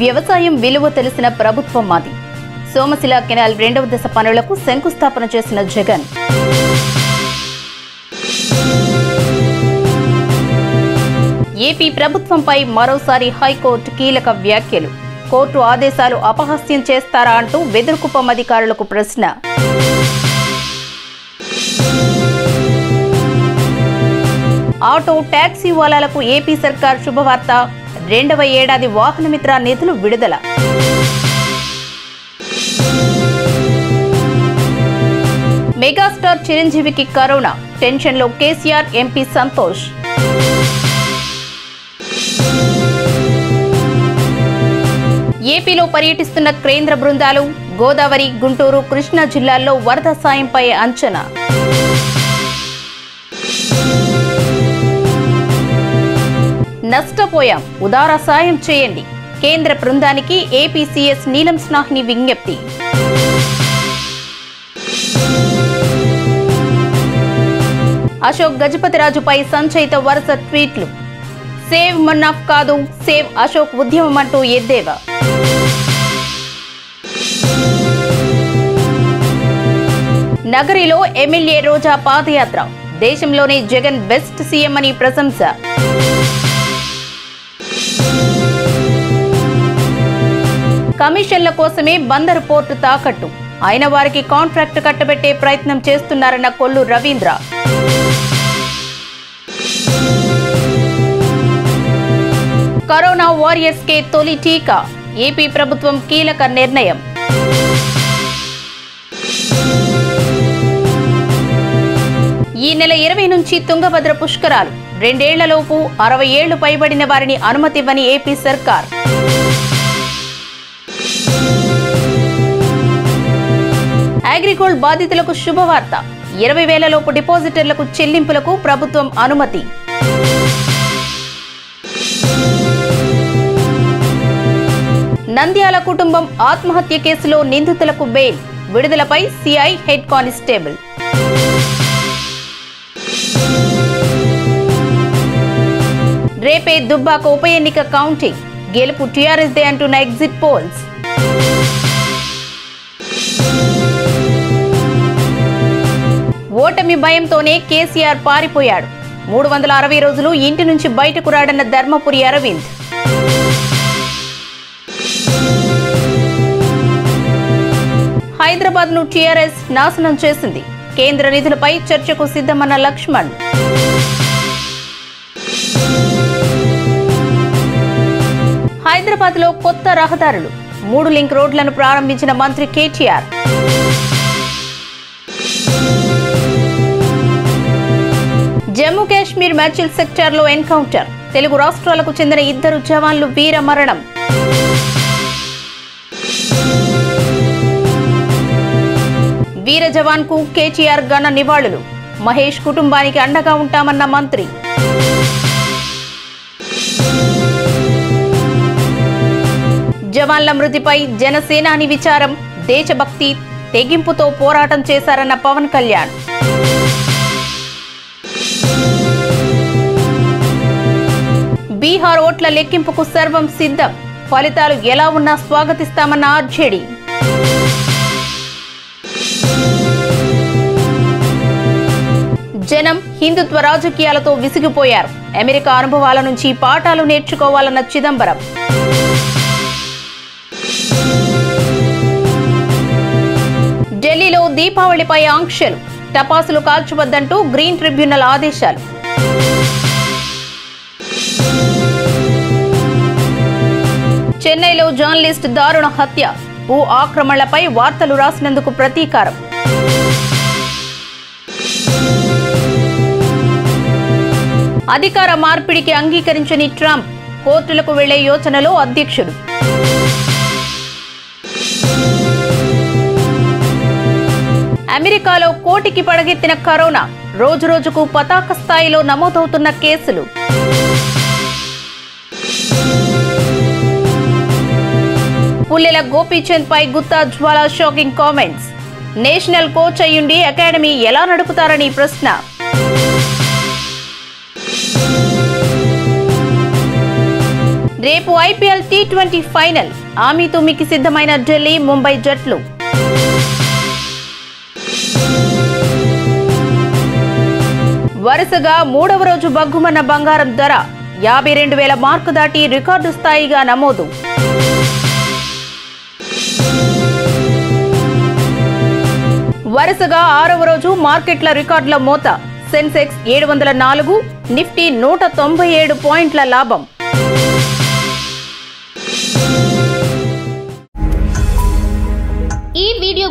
వ్యవసాయం విలువ తెలిసిన ప్రభుత్వం మాది సోమశిల కెనాల్ రెండవ దశ పనులకు శంకుస్థాపన చేసిన జగన్. ఏపీ ప్రభుత్వంపై మరోసారి హైకోర్టు కీలక వ్యాఖ్యలు. కోర్టు ఆదేశాలు అపహాస్యం చేస్తారా అంటూ వెదురుకుప్పం అధికారులకు ప్రశ్న. ఆటో ట్యాక్సీ వాలాలకు ఏపీ సర్కార్ శుభవార్త. రెండవ ఏడాది వాహనమిత్ర నిధులు విడుదల. మెగాస్టార్ చిరంజీవికి కరోనా. టెన్షన్లో కేసీఆర్ ఎంపీ సంతోష్. ఏపీలో పర్యటిస్తున్న కేంద్ర బృందాలు గోదావరి గుంటూరు కృష్ణా జిల్లాల్లో వరద సాయంపై అంచనా. నష్టపోయాం. ఉదార సాయం చేయండి. కేంద్ర బృందానికి ఏపీసీఎస్ నీలం స్నాహ్ని విజ్ఞప్తి. అశోక్ గజపతిరాజుపై సంచయిత వరుస ట్వీట్లు. సేవ్ మన్నాఫ్ కాదు సేవ్ అశోక్ ఉద్యమం అంటూ ఎద్దేవా. నగరిలో ఎమ్మెల్యే రోజా పాదయాత్ర. దేశంలోనే జగన్ బెస్ట్ సీఎం అని ప్రశంస. కమిషన్ల కోసమే బందరు పోర్టు తాకట్టు. అయిన వారికి కాంట్రాక్ట్ కట్టబెట్టే ప్రయత్నం చేస్తున్నారన్న కొల్లు రవీంద్ర. కరోనా వారియర్స్ కే తొలి టీకా. ఏపీ ప్రభుత్వం కీలక నిర్ణయం. ఈ నెల ఇరవై నుంచి తుంగభద్ర పుష్కరాలు. రెండేళ్ళలోపు అరవై ఏళ్ళు పైబడిన వారిని అనుమతివ్వని ఏపీ సర్కార్. అగ్రిగోల్డ్ బాధితులకు శుభవార్త. ఇరవై వేలలోపు డిపాజిటర్లకు చెల్లింపులకు ప్రభుత్వం అనుమతి. నంద్యాల కుటుంబం ఆత్మహత్య కేసులో నిందితులకు బెయిల్. విడుదలపై సిఐ హెడ్ కానిస్టేబుల్. రేపే దుబ్బాక ఉప ఎన్నిక కౌంటింగ్. గెలుపు టీఆర్ఎస్దే అంటున్న ఎగ్జిట్ పోల్స్. ఓటమి భయంతోనే కేసీఆర్ పారిపోయాడు. మూడు వందల అరవై రోజులు ఇంటి నుంచి బయటకు రాడన్న ధర్మపురి అరవింద్. హైదరాబాద్ను టీఆర్ఎస్ నాశనం చేసింది. కేంద్ర నిధులపై చర్చకు సిద్ధమన్న లక్ష్మణ్. హైదరాబాద్లో కొత్త రహదారులు. మూడు లింక్ రోడ్లను ప్రారంభించిన మంత్రి కేటీఆర్. జమ్మూ కాశ్మీర్ మ్యాచ్ సెక్టార్లో ఎన్కౌంటర్. తెలుగు రాష్ట్రాలకు చెందిన ఇద్దరు జవాన్లు వీర మరణం. వీర జవాన్కు కేటీఆర్ ఘన నివాళులు. మహేష్ కుటుంబానికి అండగా ఉంటామన్న మంత్రి. జవాన్ల మృతిపై జనసేనాని విచారం దేశభక్తి తెగింపుతో పోరాటం చేశారన్న పవన్ కళ్యాణ్. బీహార్ ఓట్ల లెక్కింపుకు సర్వం సిద్ధం. ఫలితాలు ఎలా ఉన్నా స్వాగతిస్తామన్న ఆర్జేడీ. జనం హిందుత్వ రాజకీయాలతో విసిగిపోయారు. అమెరికా అనుభవాల నుంచి పాఠాలు నేర్చుకోవాలన్న చిదంబరం. ఢిల్లీలో దీపావళిపై ఆంక్షలు. టపాసులు కాల్చవద్దంటూ గ్రీన్ ట్రిబ్యునల్ ఆదేశాలు. చెన్నైలో జర్నలిస్ట్ దారుణ హత్య. భూ ఆక్రమణలపై వార్తలు రాసినందుకు ప్రతీకారం. అధికార మార్పిడికి అంగీకరించని ట్రంప్. కోర్టులకు వెళ్ళే యోచనలో అధ్యక్షుడు. అమెరికాలో కోటికి పడగెత్తిన కరోనా రోజురోజుకు పతాక స్థాయిలో నమోదవుతున్న కేసులు. పుల్లెల గోపీచంద్ పై Gutta Jwala shocking comments. National coach అయ్యుండి అకాడమీ ఎలా నడుపుతారని ప్రశ్న. రేపు ఐపీఎల్ టీ ట్వంటీ ఫైనల్. ఆమె తుమ్మికి సిద్ధమైన ఢిల్లీ ముంబై జట్లు. వరుసగా మూడవ రోజు బగ్గుమన్న బంగారం ధర యాభై రెండు వేల మార్కు దాటి రికార్డు స్థాయిగా నమోదు. వరుసగా ఆరవ రోజు మార్కెట్ల రికార్డుల మోత. సెన్సెక్స్ ఏడు వందల నాలుగు నిఫ్టీ నూట తొంభై ఏడు పాయింట్ల లాభం.